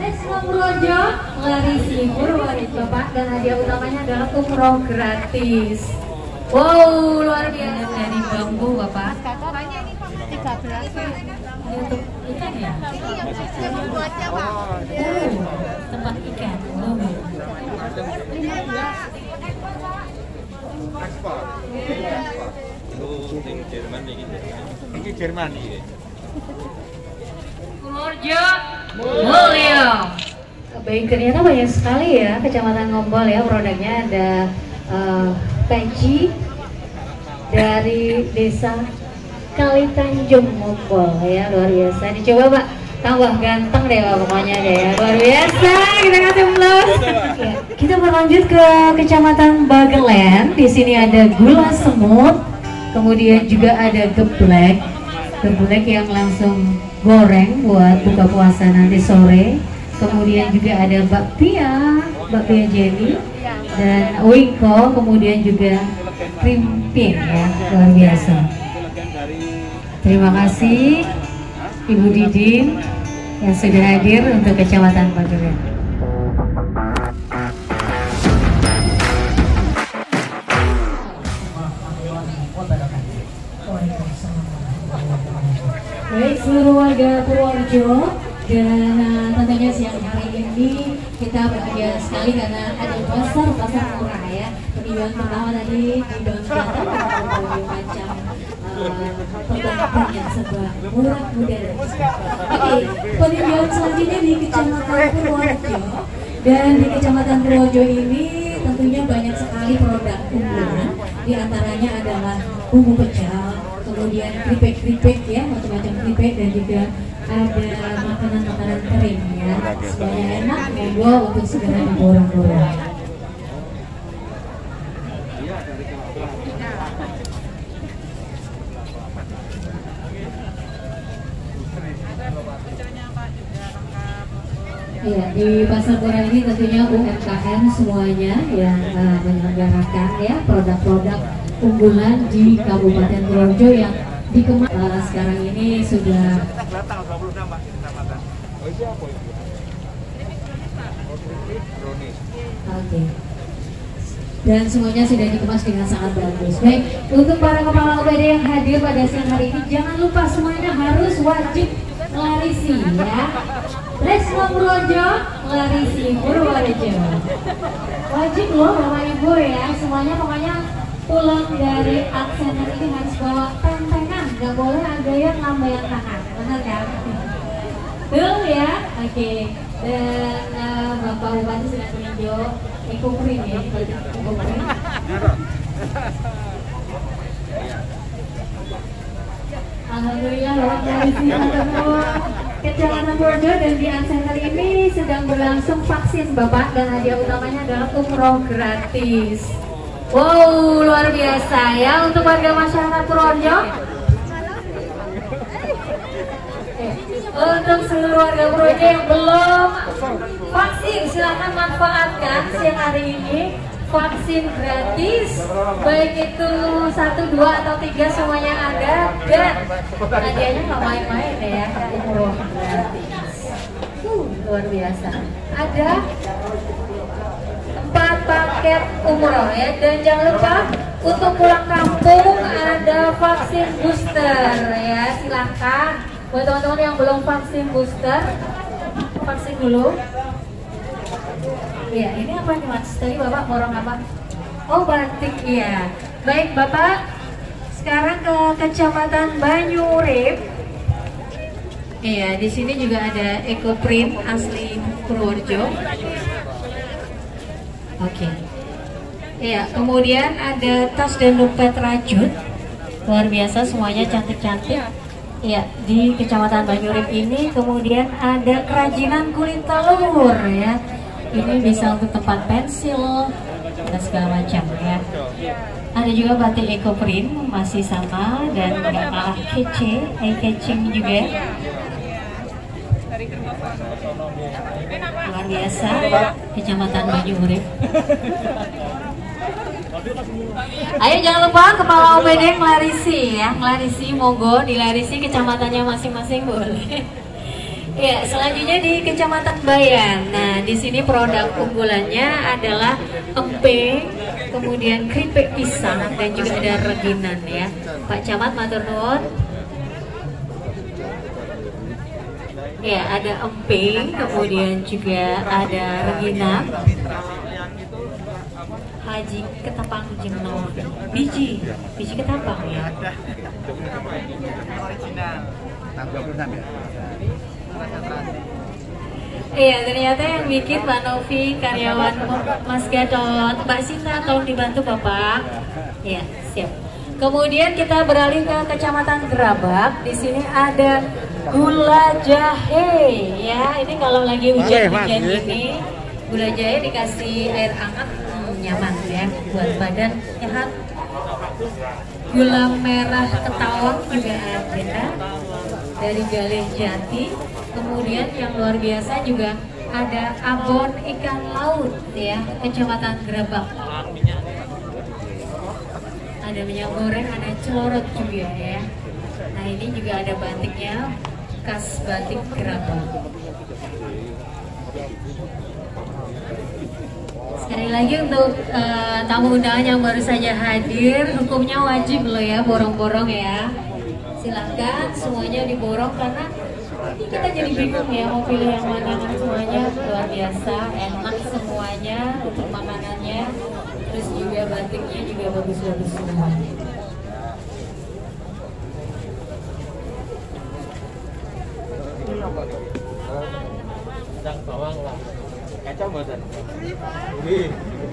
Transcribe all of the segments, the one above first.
Next Projo, Larisi Purworejo Pak dan hadiah utamanya adalah umroh gratis. Wow, luar biasa dari bambu Bapak. Belas. Ini untuk ikan ya? buatnya pak. Tempat ikan. Oh. ekspor itu Jerman ini ini Jerman ini Purworejo, Mulyo. Baik, ternyata banyak sekali ya Kecamatan Ngombol ya produknya ada eh, peci dari desa Kali Tanjung Ngombol ya luar biasa. Dicoba Pak, tambah ganteng deh Pak pokoknya deh ya. Luar biasa, kita kasih plus. Ya, kita berlanjut ke Kecamatan Bagelen. Di sini ada gula semut, kemudian juga ada geblek, geblek yang langsung goreng buat buka puasa nanti sore. Kemudian juga ada bakpia, bakpia Jenny dan wingko, kemudian juga krimping ya, luar biasa. Terima kasih Ibu Didin yang sudah hadir untuk Kecamatan Bagelen. Seluruh warga Purworejo dan uh, tentunya siang hari ini kita bahagia sekali karena ada pasar pasar murah ya. Peninjauan pertama tadi di dengan berbagai macam uh, perbankan yang serba murah mudah Oke, peninjauan selanjutnya di Kecamatan Purworejo dan di Kecamatan Purworejo ini tentunya banyak sekali produk unggulan. Di antaranya adalah bumbu pecel, kemudian keripik-keripik ya, macam-macam keripik dan juga ada makanan-makanan kering ya. Semuanya enak, monggo untuk segera diborong-borong. Iya, di pasar murah ini tentunya UMKM semuanya yang uh, menyelenggarakan ya produk-produk unggulan di Kabupaten Purworejo yang dikemas uh, sekarang ini sudah tanggal 26 Pak di kecamatan itu apa itu Brownies Oke. Dan semuanya sudah dikemas dengan sangat bagus. Baik, untuk para kepala OPD yang hadir pada siang hari ini, jangan lupa semuanya harus wajib larisi ya. Resmo Purworejo, larisi Purworejo. Wajib loh Bapak Ibu ya, semuanya pokoknya pulang dari aksener ini harus bawa tentengan, nggak boleh ada yang lambaian tangan, benar kan? Betul ya, oke. Dan uh, Bapak Bupati sudah meninjau ekoprint ya, ekoprint. Alhamdulillah Bapak Polisi Antemur Kecamatan Purworejo dan di Center ini sedang berlangsung vaksin Bapak dan hadiah utamanya adalah umroh gratis. Wow, luar biasa ya untuk warga masyarakat Purworejo. Untuk seluruh warga Purworejo yang belum vaksin, silahkan manfaatkan siang hari ini vaksin gratis. Baik itu satu dua atau tiga semuanya ada. Dan hadiahnya nggak main-main ya umroh gratis. Uh, luar biasa. Ada paket umroh ya dan jangan lupa untuk pulang kampung ada vaksin booster ya silahkan buat teman-teman yang belum vaksin booster vaksin dulu Iya, ini apa nih mas? Tadi bapak borong apa? Oh batik, iya. Baik bapak, sekarang ke kecamatan Banyurip. Iya, di sini juga ada ekoprint asli Purworejo. Oke. Iya, kemudian ada tas dan dompet rajut. Luar biasa, semuanya cantik-cantik. Iya, di Kecamatan Banyurip ini kemudian ada kerajinan kulit telur ya. Ini bisa untuk tempat pensil dan segala macam ya. Ada juga batik eco print masih sama dan nggak kalah kece, eye catching juga. Luar biasa, Kecamatan Banyurip. Ayo jangan lupa kepala OPD Nglarisi ya, Nglarisi monggo di Larisi kecamatannya masing-masing boleh. Ya, selanjutnya di Kecamatan Bayan. Nah, di sini produk unggulannya adalah empe, kemudian keripik pisang dan juga ada reginan ya. Pak Camat matur nuwun. Ya, ada empe, kemudian juga ada reginan. Haji Ketapang Jenong biji biji ketapang ya? Iya ternyata yang bikin Mbak Novi karyawan Mas. Gadot. Mbak Sinta tolong dibantu Bapak. Iya siap. Kemudian kita beralih ke Kecamatan Gerabak. Di sini ada gula jahe. Ya. Ini kalau lagi hujan-hujan ini gula jahe dikasih air hangat nyaman ya buat badan sehat. Gula merah ketawang juga ada dari Galih Jati. Kemudian yang luar biasa juga ada abon ikan laut ya Kecamatan Gerabak ada minyak goreng, ada celorot juga ya. Nah ini juga ada batiknya, khas batik Gerabak. Sekali lagi untuk uh, tamu undangan yang baru saja hadir, hukumnya wajib loh ya, borong-borong ya. Silahkan semuanya diborong karena kita jadi bingung ya mau pilih yang mana kan semuanya luar biasa, enak semuanya untuk makanannya terus juga batiknya juga bagus-bagus semua. Yang bawang lah.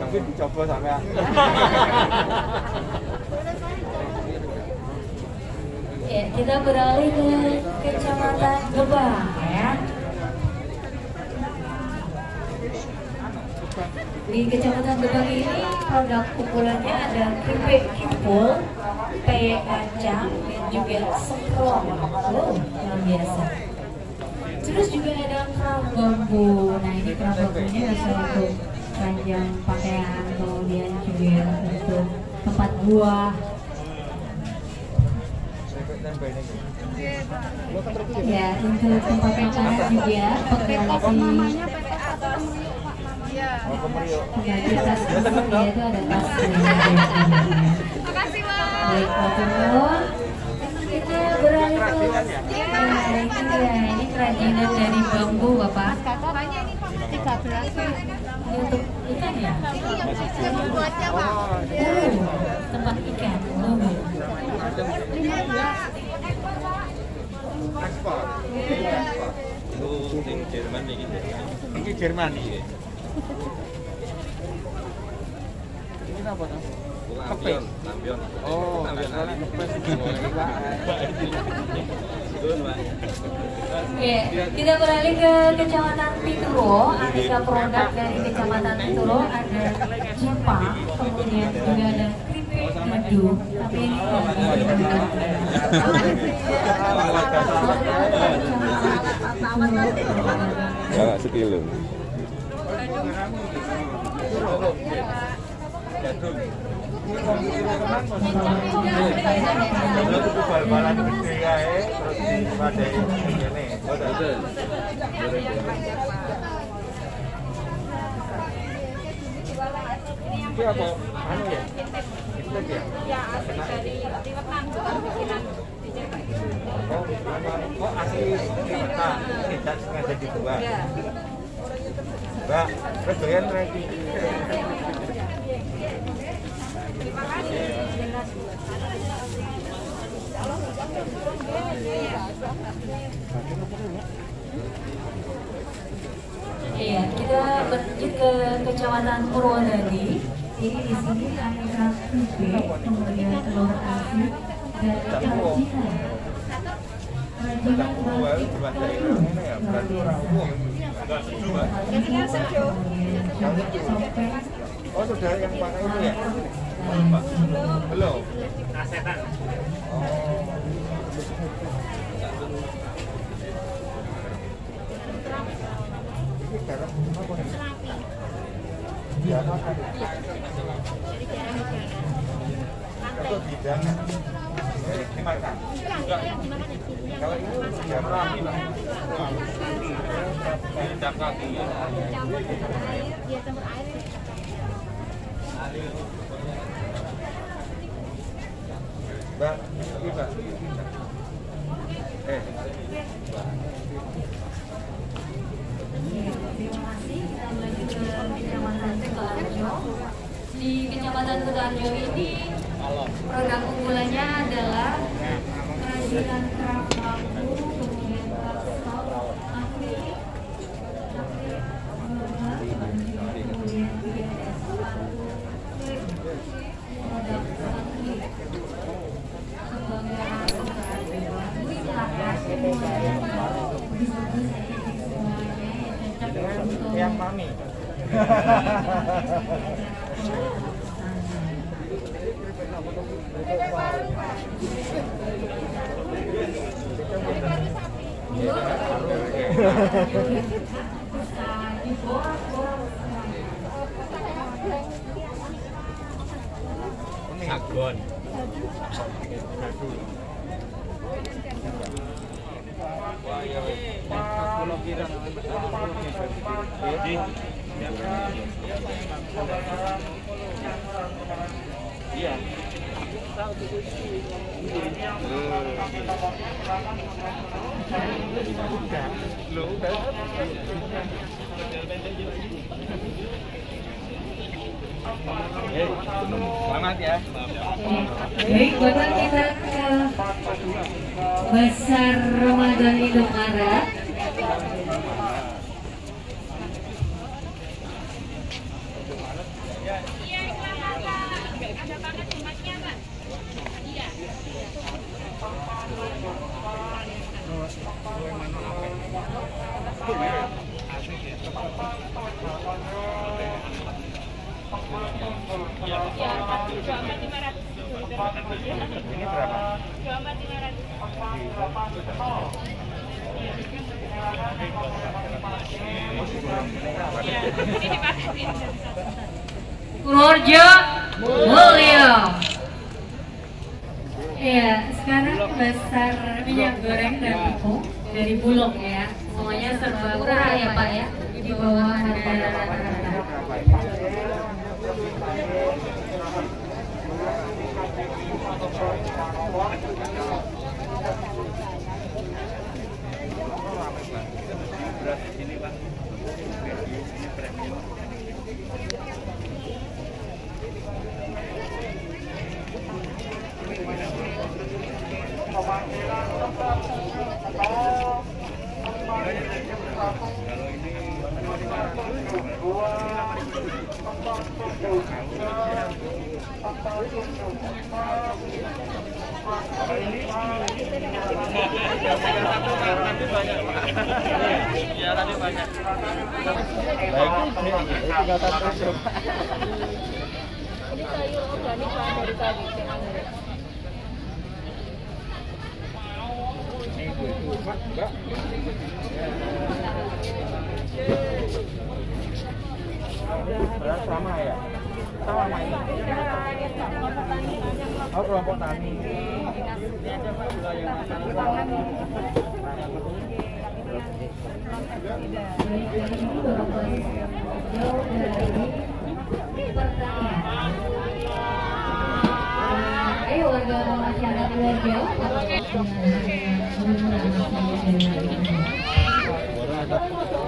Tapi dicoba. Ya, kita beralih ke Kecamatan Gebang ya. Di Kecamatan Gebang ini produk unggulannya ada keripik kipul, peyek kacang, dan juga semprong. Oh, luar biasa. Terus juga ada kerang bambu. Nah ini kerang bambunya bisa untuk panjang pakaian, kemudian juga untuk tempat buah. Ya, untuk tempat makanan juga pengganti pengganti tas ya itu ada tas Makasih, Bang. Baik, Pak Ini kerajinan dari bambu Bapak. Banyak nih, Pak. 13. Ini untuk ikan? Yang buat siapa? Tempat ikan. Ini apa to? Lampion, lampion. Oh. Oke, kita beralih ke Kecamatan Pituro. Aneka produk dari Kecamatan Pituro ada Jepang, kemudian juga ada keripik madu. Tapi ini sekilo. Bal-balan gede ae terus. Itu apa? Anu ya? Itu ya? Ya, asli dari. Tidak sengaja. Mbak, lagi. Iya, kita berlanjut ke Kecamatan Purwodadi. Jadi di sini aneka keripik, kemudian telur asin dan batik Ini ya, berarti umum. Kemudian sampai Oh, sudah yang pakai itu ya? Belum. Oh. Nih? Itu bidang dimakan. Kalau itu Pak. Campur dengan air dia campur air Mbak, ini. Eh, Terima kasih. Kita ke Kecamatan. Di Kecamatan Kutarjo ini produk unggulannya adalah kerajinan kerak bambu, kemudian kerak stop, akrilik, akrilik murah, kemudian juga ada sepatu, klip, produk akrilik. Kebanggaan Kutarjo. Silakan semuanya diskusi semuanya yang cocok untuk yang mami. Sagon. Iya. Eh, semangat ya. Baik, Bapak kita Besar Ramadan Indomaret. Ini berapa? Purworejo Mulyo. Iya, sekarang besar minyak goreng dan tepung dari Bulog ya. Semuanya serba murah ya Pak ya. Di bawah harga. Beras ini, Pak. Ini tadi banyak. Baik, ini tinggal satu. ini sayur organik bahan dari tadi Mbak. Mbak. Sama ya? Ini.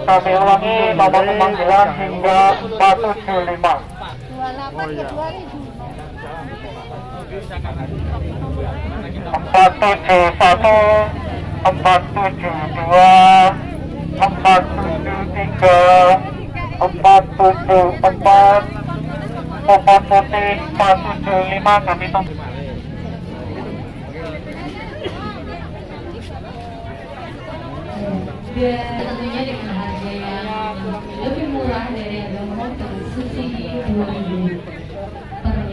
Kami ulangi nomor pemanggilan hingga 475. Empat tujuh satu, empat tujuh dua, empat tujuh tiga, empat tujuh empat, empat putih empat tujuh lima kami dan tentunya dengan harga yang lebih murah dari harga motor subsidi 2000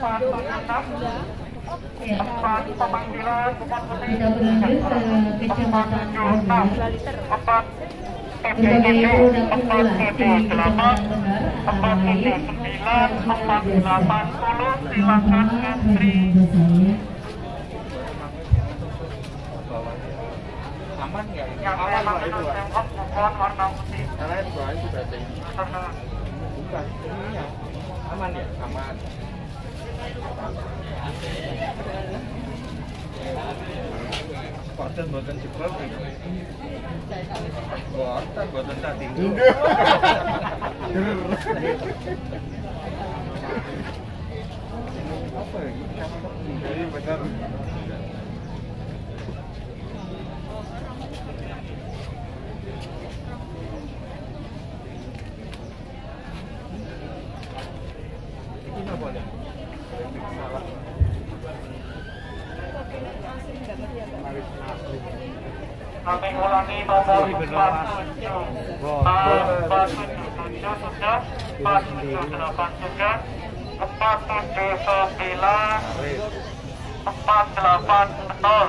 Empat pemanggilan bukan Bogor. Empat Berbagai produk unggulan di Kecamatan Benar empat lain sembilan empat delapan puluh silakan antri. aman nggak Yang aman nggak itu warna putih. soalnya itu Karena bukan ininya aman ya aman Boten boten jebol Boten boten Apa? Ini benar Ini apa nih? Salah. Kami ulangi nomor empat tujuh. Empat tujuh sudah, empat tujuh delapan sudah, empat tujuh sembilan, empat delapan nol.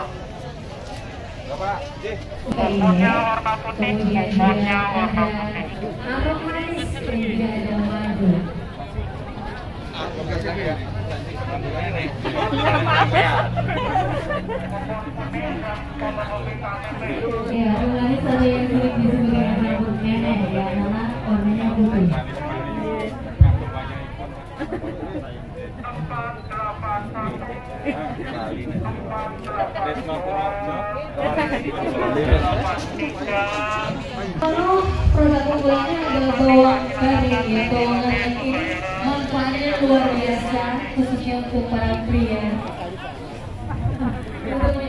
Bapak, Jih. Bukunya warna putih, Kemudian bukunya warna putih. arok manis ada. Ya, manis ada yang kulit disebutkan rambut nenek ya, karena warnanya putih. Kalau produk unggulannya adalah bawang garing ya, bawang garing ini manfaatnya luar biasa khususnya untuk para pria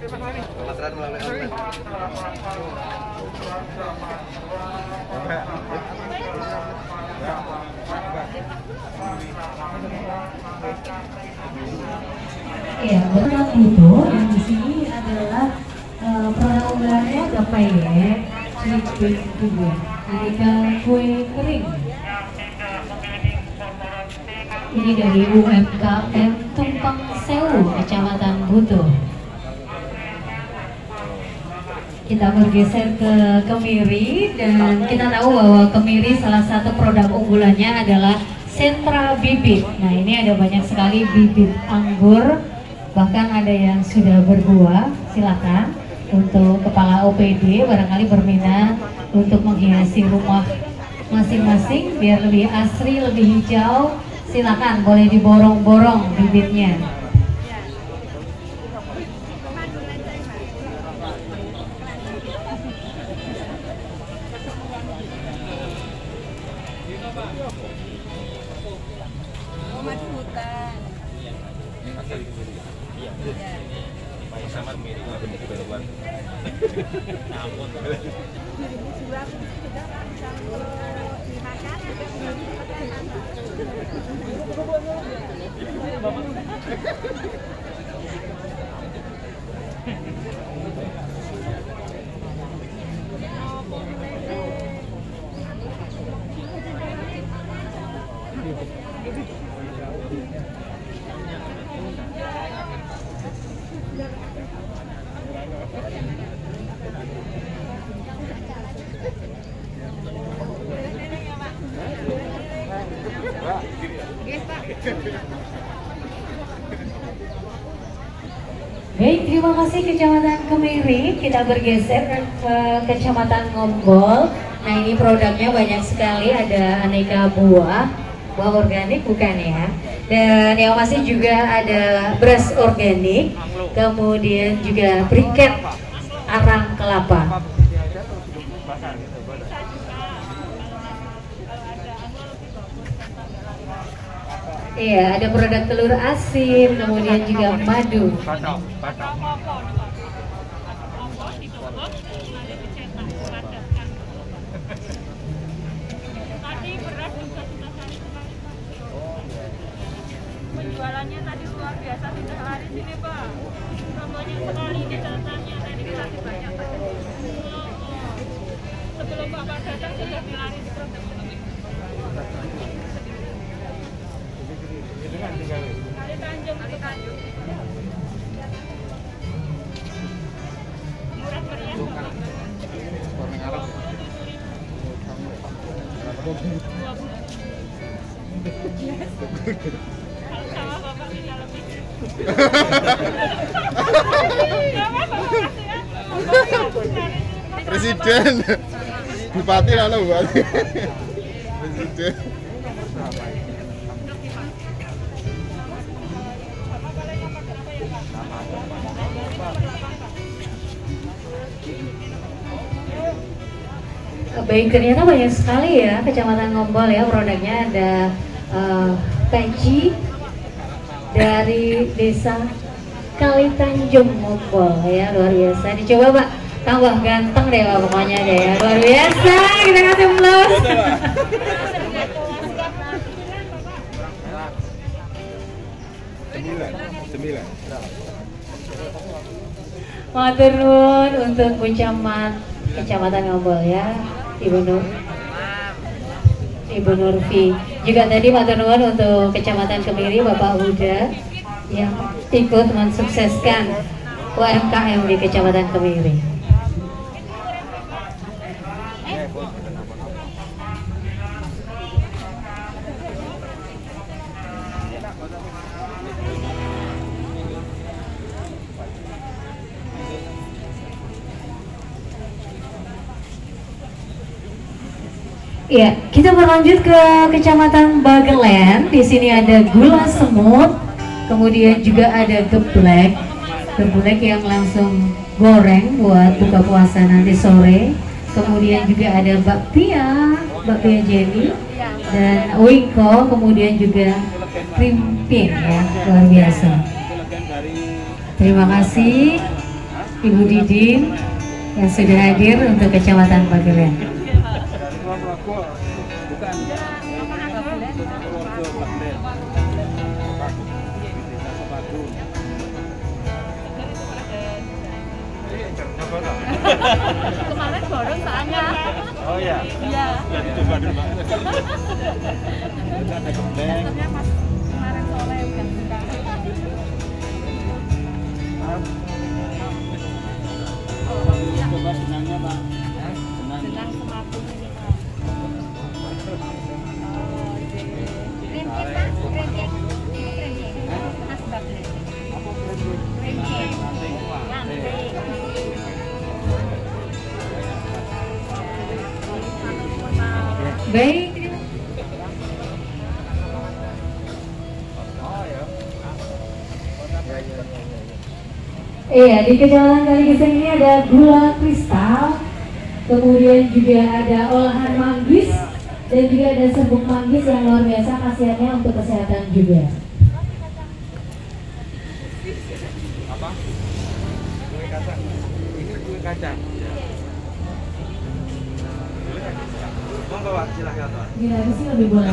Pemasaran melalui online. Iya, betul itu yang di sini adalah eh, produk unggulannya peyek, sweet baked juga, aneka kue kering. Ini dari UMKM Tumpang Sewu, Kecamatan Butuh. Kita bergeser ke kemiri dan kita tahu bahwa kemiri salah satu produk unggulannya adalah sentra bibit. Nah ini ada banyak sekali bibit anggur, bahkan ada yang sudah berbuah. Silakan untuk kepala OPD barangkali berminat untuk menghiasi rumah masing-masing biar lebih asri, lebih hijau. Silakan boleh diborong-borong bibitnya. Baik, terima kasih Kecamatan Kemiri. Kita bergeser ke Kecamatan Ngombol. Nah, ini produknya banyak sekali, ada aneka buah. Buah organik bukan ya. Dan yang masih juga ada beras organik, kemudian juga briket arang kelapa. Iya, ada produk telur asin, kemudian juga madu. Tadi beras juga sudah saya Penjualannya tadi luar biasa sudah lari sini Pak. Contohnya sekali di catatannya tadi lari banyak Pak. Sebelum Bapak datang sudah dilari di produk Kali Tanjung, Kali Tanjung. Murah meriah. Kalau Presiden. Bupati lah bupati. Presiden. Baik, ternyata banyak sekali ya Kecamatan Ngombol ya produknya ada eh, peci dari desa Kali Tanjung Ngombol ya luar biasa. Dicoba Pak, tambah ganteng deh Pak pokoknya deh ya luar biasa. Kita kasih plus. Sembilan. Sembilan. Matur nuwun untuk Pucamat Kecamatan Ngombol ya Ibu Nur. Ibu Nurfi. Juga tadi nuwun untuk Kecamatan Kemiri Bapak Huda yang ikut mensukseskan UMKM di Kecamatan Kemiri. Ya, kita berlanjut ke Kecamatan Bagelen. Di sini ada gula semut, kemudian juga ada geblek, geblek yang langsung goreng buat buka puasa nanti sore. Kemudian juga ada bakpia, bakpia Jenny dan wingko, kemudian juga krimpin ya, luar biasa. Terima kasih Ibu Didin yang sudah hadir untuk Kecamatan Bagelen. Kemarin borong soalnya. Oh ya. Iya. Ya dicoba dulu. Pak. Dasarnya Baik. Iya, di Kecamatan Kaligeseng ini ada gula kristal, kemudian juga ada olahan manggis, dan juga ada serbuk manggis yang luar biasa khasiatnya untuk kesehatan juga. Apa? Kue kacang. Ini kue kacang. Monggo Pak, silahkan Pak. Gila, sih lebih boleh.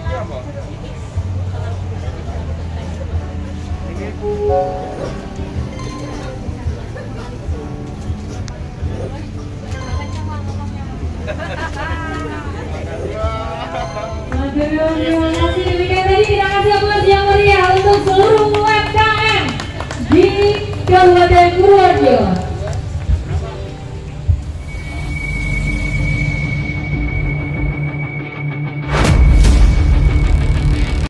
Ini apa meriah untuk